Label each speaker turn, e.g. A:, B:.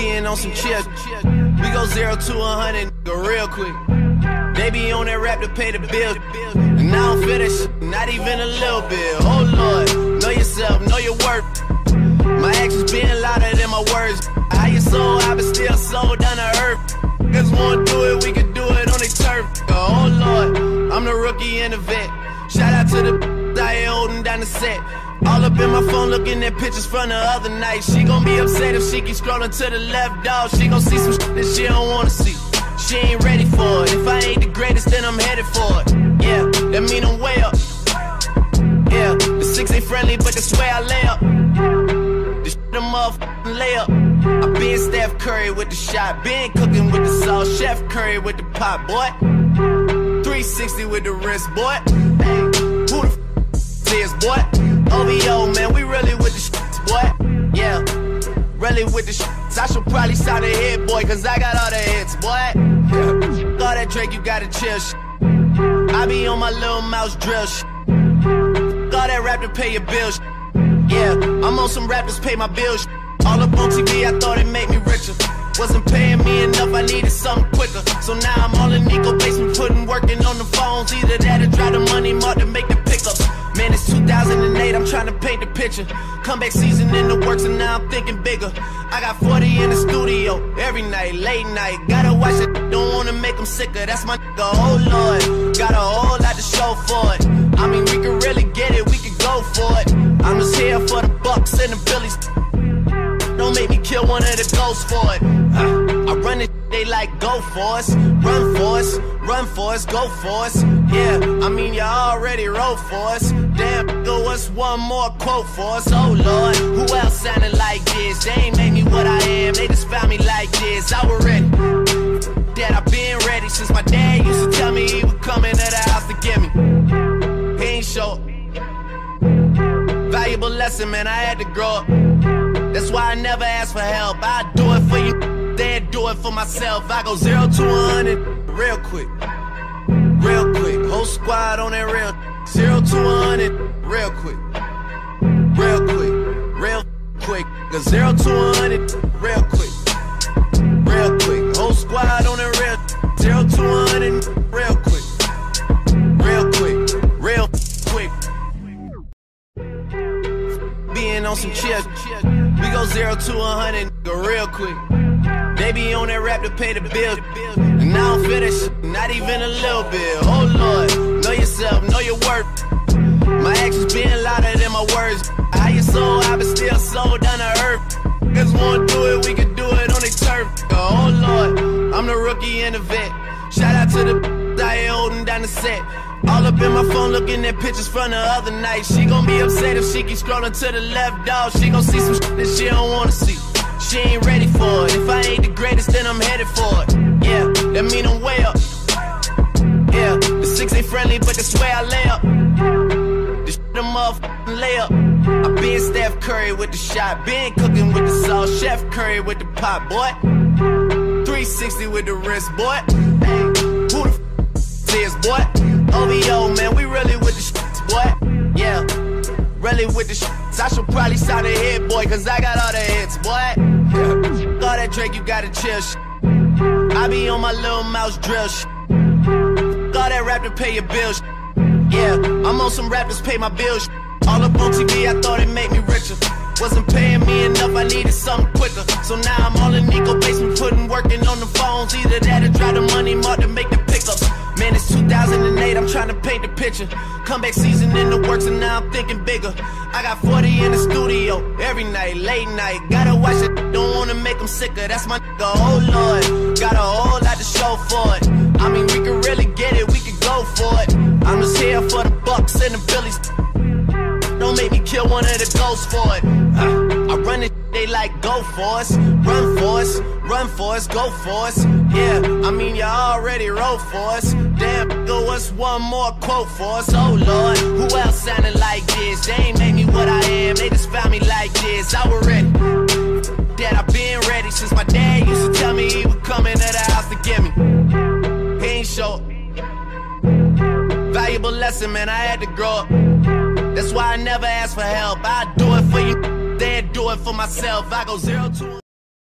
A: Being on some chips. We go zero to a hundred real quick. They be on that rap to pay the bills. And I don't feel that shit, not even a little bit. Oh Lord, know yourself, know your worth. My actions being louder than my words. How you so I but still so down to earth. Cause won't do it, we can do it on the turf. Oh Lord, I'm the rookie and the vet. Shout out to the I down the set. All up in my phone looking at pictures from the other night. She gon' be upset if she keep scrolling to the left, dog. She gon' see some shit that she don't wanna see. She ain't ready for it. If I ain't the greatest, then I'm headed for it. Yeah, that mean I'm way up. Yeah, the six ain't friendly, but that's where I lay up. This shit a motherfucking layup. I been Steph Curry with the shot, been cooking with the sauce, Chef Curry with the pot, boy. 360 with the wrist, boy. Hey, who the is, boy? OVO, man, we really with the shits, boy. Yeah, really with the shits. I should probably sign a hit, boy, cause I got all the hits, boy. Yeah. All that Drake, you gotta chill. I be on my Lil Mouse drill, shit. All that rap to pay your bills, yeah. I'm on some rappers pay my bills, all up on TV, I thought it made me richer. Wasn't paying me enough, I needed something quicker. So now I'm all in Nico basement, putting working on the phones. Either that or drive the money mark to make the paint the picture. Comeback season in the works, and now I'm thinking bigger. I got 40 in the studio every night, late night. Gotta watch it, don't wanna make them sicker. That's my nigga, oh lord. Got a whole lot to show for it. I mean, we can really get it, we can go for it. I'm just here for the Bucks and the Billies. Don't make me kill one of the ghosts for it. Uh, go for us, run for us, run for us, go for us. Yeah, I mean you already wrote for us. Damn, go us one more quote for us? Oh Lord, who else sounded like this? They ain't made me what I am, they just found me like this. I was ready. Dad, I've been ready since my dad used to tell me he would come into the house to get me. He ain't show. Valuable lesson, man. I had to grow up. That's why I never ask for help. I do it for you, then do it for myself. I go zero to a hundred real quick, real quick. Whole squad on that real zero to a hundred real quick, real quick, real quick. Go zero to a hundred real quick, real quick. Whole squad on that real zero to a hundred real quick, real quick, real quick. Being on some chips. We go zero to a hundred real quick. They be on that rap to pay the bills. And I don't feel that shit, not even a little bit. Oh Lord, know yourself, know your worth. My actions being louder than my words. How you so high but still so down to earth. Cause won't do it, we can do it on the turf. Oh Lord, I'm the rookie and the vet. Shout out to the I holding down the set. All up in my phone looking at pictures from the other night. She gon' be upset if she keep scrolling to the left, dog. She gon' see some shit that she don't wanna see. She ain't ready for it. If I ain't the greatest, then I'm headed for it. Yeah, that mean I'm way up. Yeah, the six ain't friendly, but that's where I lay up. This shit a motherfucking layup. I been Steph Curry with the shot, been cooking with the sauce, Chef Curry with the pot, boy. 360 with the wrist, boy. Hey, who the f is, boy? OVO, man, we really with the shits, boy. Yeah, really with the shits. I should probably sign a hit, boy, cause I got all the hits, boy. Yeah. All that Drake, you gotta chill, shit. I be on my Lil Mouse drill, shit. All that rap to pay your bills, yeah. I'm on some rappers pay my bills, all up on TV, I thought it made me richer. Wasn't paying me enough, I needed something quicker. So now I'm all in Nico basement, putting working on the phones. Either that or drive the money mark to make the pickups. Man, it's 2008, I'm trying to paint the picture. Comeback season in the works, and now I'm thinking bigger. I got 40 in the studio every night, late night. Gotta watch it, don't wanna make them sicker. That's my nigga, oh lord. Got a whole lot to show for it. I mean, we can really get it, we can go for it. I'm just here for the Bucks and the Billies. Don't make me kill one of the ghosts for it. Go for us, run for us, run for us, go for us. Yeah, I mean you already wrote for us. Damn, go us one more quote for us? Oh Lord, who else sounded like this? They ain't made me what I am, they just found me like this. I was ready. Dad, I've been ready since my dad used to tell me he would come into the house to get me. He ain't show. Valuable lesson, man. I had to grow up. That's why I never ask for help. I do it for you, do it for myself. I go zero to